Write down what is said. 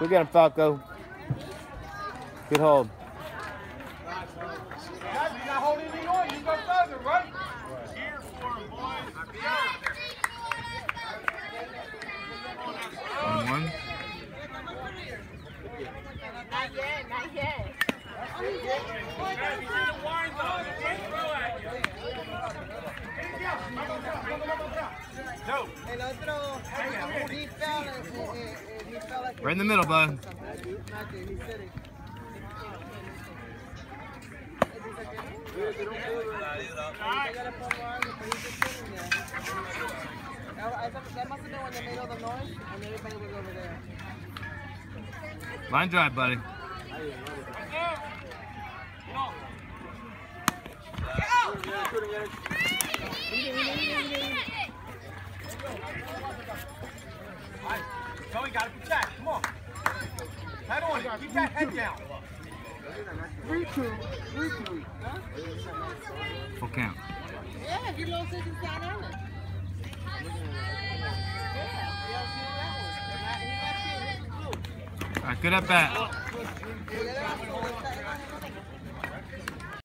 Go get him, Falco. Good hold. Guys, you're not holding anything on. You go further, right? One, one. Not yet, not yet. And everybody was over there. Line drive, buddy. Joey, gotta protect. Come on. Head on. Keep that head down. Three two, three two. Huh? Full count. Yeah, you know since he's down on it. All right, good at bat. Yeah,